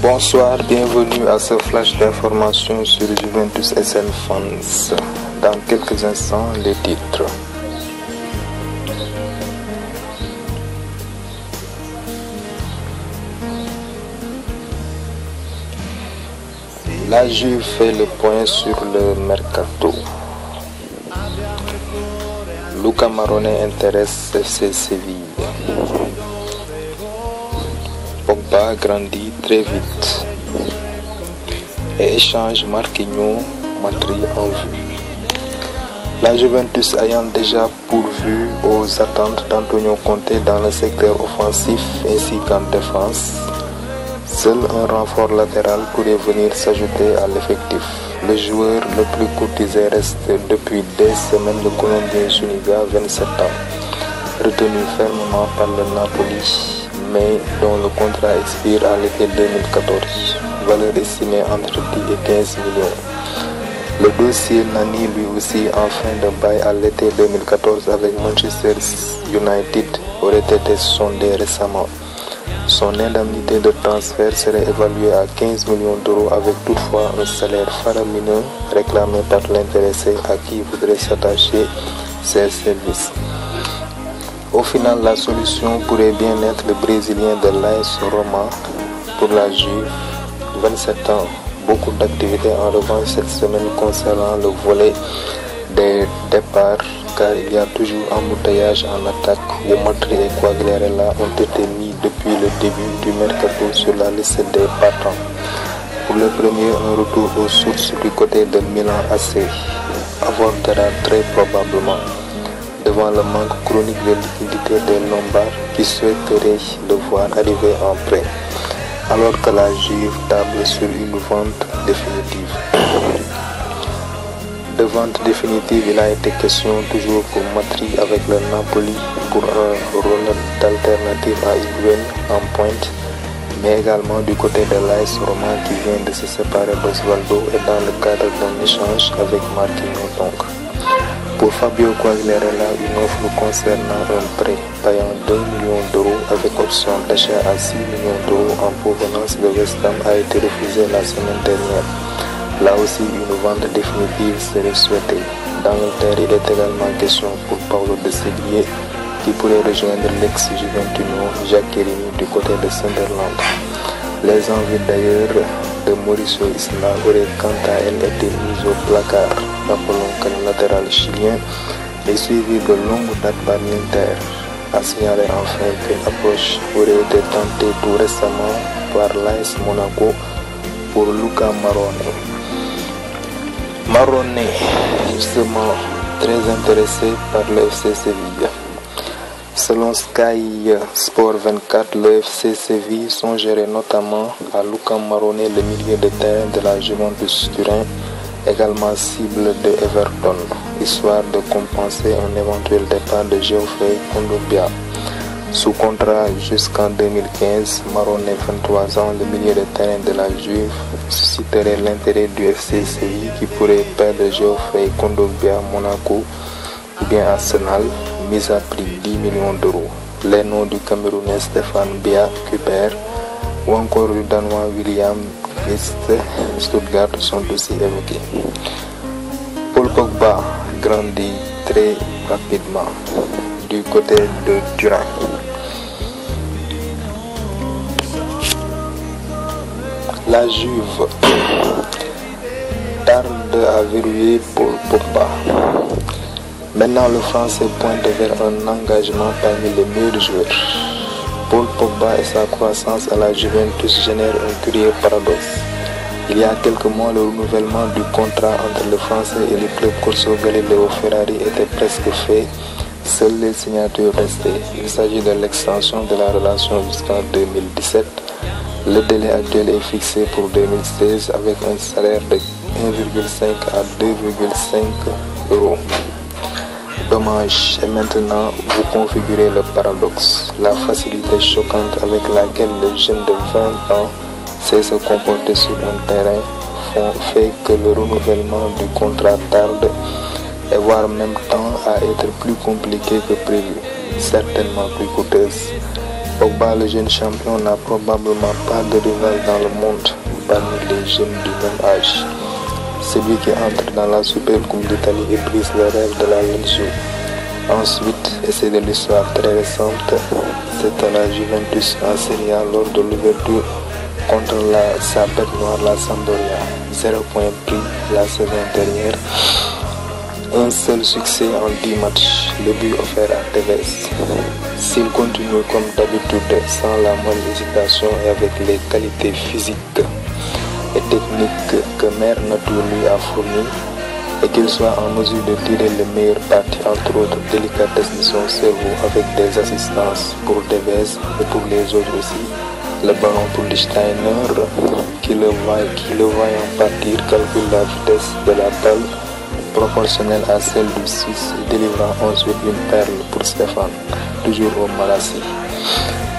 Bonsoir, bienvenue à ce flash d'information sur Juventus SN Fans. Dans quelques instants, les titres. La Juve fait le point sur le mercato. Luca Marone intéresse FC Séville. Grandit très vite et échange Marquinhos Madrid en vue. La Juventus ayant déjà pourvu aux attentes d'Antonio Conte dans le secteur offensif ainsi qu'en défense, seul un renfort latéral pourrait venir s'ajouter à l'effectif. Le joueur le plus courtisé reste depuis des semaines le Colombien Zuniga, 27 ans, retenu fermement par le Napoli mais dont le contrat expire à l'été 2014, valeur estimée entre 10 et 15 millions. Le dossier Nani lui aussi en fin de bail à l'été 2014 avec Manchester United aurait été sondé récemment. Son indemnité de transfert serait évaluée à 15 millions d'euros avec toutefois un salaire faramineux réclamé par l'intéressé à qui voudrait s'attacher ses services. Au final, la solution pourrait bien être le Brésilien de l'AS Roma pour la Juve, 27 ans. Beaucoup d'activités en revanche cette semaine concernant le volet des départs car il y a toujours embouteillage en attaque où Matri et Quagliarella ont été mis depuis le début du mercato sur la liste des partants. Pour le premier, un retour aux sources du côté de Milan AC avortera très probablement devant le manque chronique de liquidité des Lombards qui souhaiteraient le voir arriver en prêt, alors que la Juve table sur une vente définitive. De vente définitive, il a été question toujours pour Matri avec le Napoli pour un rôle d'alternative à Higuain en pointe, mais également du côté de l'AS Roma qui vient de se séparer d'Osvaldo et dans le cadre d'un échange avec Marquinhos donc. Pour Fabio Quagliarella, une offre concernant un prêt payant 2 millions d'euros avec option d'achat à 6 millions d'euros en provenance de West Ham a été refusée la semaine dernière. Là aussi, une vente définitive serait souhaitée. Dans terre, il est également question pour Paulo de Séguier qui pourrait rejoindre l'ex-Juventino Jacques Kérini du côté de Sunderland. Les envies d'ailleurs de Mauricio Isla quant à elles été mises au placard. Rappelons que latéral chilien est suivi de longue date par l'Inter. A signalé enfin qu'une approche aurait été tentée tout récemment par l'AS Monaco pour Luca Marone. Marone, justement très intéressé par le FC. Selon Sky Sport 24, le FC Séville songerait notamment à Luca Marone, le milieu de terrain de la Juventus Turin, également cible de Everton, histoire de compenser un éventuel départ de Geoffrey Kondogbia. Sous contrat jusqu'en 2015, Marone, 23 ans, le milieu de terrain de la Juve, susciterait l'intérêt du FC Séville qui pourrait perdre Geoffrey Kondogbia Monaco ou bien Arsenal, mise à prix 10 millions d'euros. Les noms du Camerounais Stéphane Bia Kuper ou encore du Danois William Christ Stuttgart sont aussi évoqués. Paul Pogba grandit très rapidement du côté de Turin. La Juve tarde à verrouiller Paul Pogba. Maintenant, le français pointe vers un engagement parmi les meilleurs joueurs. Paul Pogba et sa croissance à la Juventus génèrent un curieux paradoxe. Il y a quelques mois, le renouvellement du contrat entre le français et le club corso Galileo Ferrari était presque fait. Seules les signatures restaient. Il s'agit de l'extension de la relation jusqu'en 2017. Le délai actuel est fixé pour 2016 avec un salaire de 1,5 à 2,5 euros. Dommage, et maintenant vous configurez le paradoxe, la facilité choquante avec laquelle le jeune de 20 ans sait se comporter sur un terrain fait que le renouvellement du contrat tarde et voire même temps à être plus compliqué que prévu, certainement plus coûteuse. Pogba, le jeune champion, n'a probablement pas de rival dans le monde parmi les jeunes du même âge. Celui qui entre dans la Super Coupe d'Italie et brise le rêve de la Lazio. Ensuite, et c'est de l'histoire très récente, c'est la Juventus en Serie A lors de l'ouverture contre la sa noire, la Sampdoria. Zéro point pris la saison dernière. Un seul succès en 10 matchs, le but offert à Tevez. S'il continue comme d'habitude sans la moindre hésitation et avec les qualités physiques et techniques que Mère Nature lui a fournies, et qu'il soit en mesure de tirer le meilleur parti, entre autres délicatesses de son cerveau avec des assistances pour Tevez et pour les autres aussi, le ballon pour Lichsteiner qui le voit, qui le voyant partir calcule la vitesse de la balle proportionnelle à celle du 6 délivrant ensuite une perle pour Stéphane, toujours au Malassi.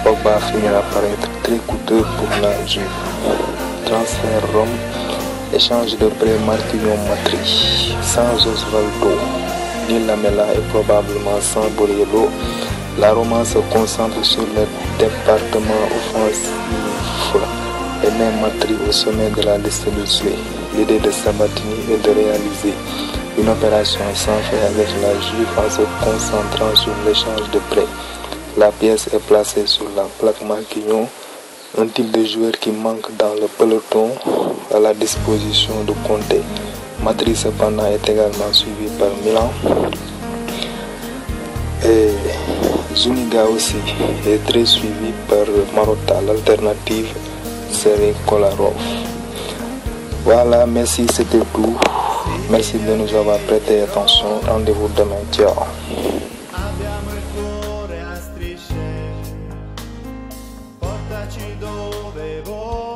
Pogba finira par être très coûteux pour la Juve. Transfert Rome, échange de prêt Marquinhos Matri, sans Osvaldo, ni Lamela et probablement sans Borriello. La Roma se concentre sur le département offensif et même Matri au sommet de la liste de jouer. L'idée de Sabatini est de réaliser une opération sans fait avec la Juve en se concentrant sur l'échange de prêts. La pièce est placée sur la plaque Marquinhos, un type de joueur qui manque dans le peloton à la disposition de Conte. Matri cependant est également suivi par Milan. Et Zuniga aussi est très suivi par Marotta. L'alternative serait Kolarov. Voilà, merci, c'était tout. Merci de nous avoir prêté attention. Rendez-vous demain. Ciao. mundo de vos.